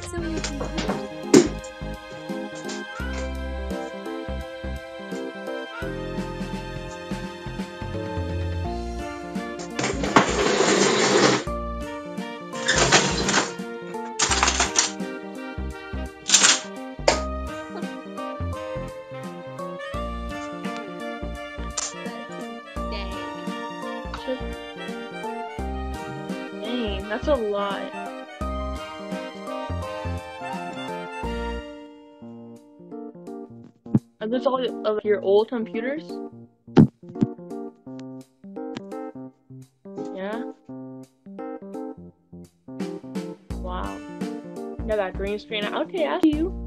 So? Dang. Dang, that's a lot. Are those all of your old computers? Yeah. Wow. Got that green screen. Okay, I see you.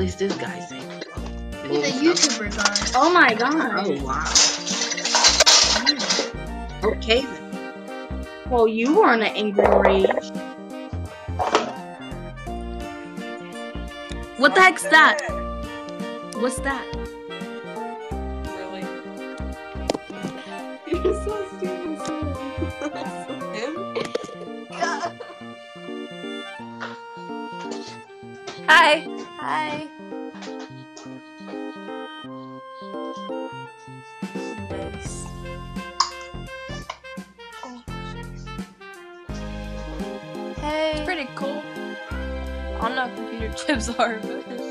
Least this guy's saying. He's a YouTuber guy. Oh my god. Oh wow. Hmm. Okay then. Well, you were in an angry rage. What the heck's that? What's that? Really? You're so stupid. Him? Hi. Hi. Hey. Pretty cool. I don't know what computer chips are, but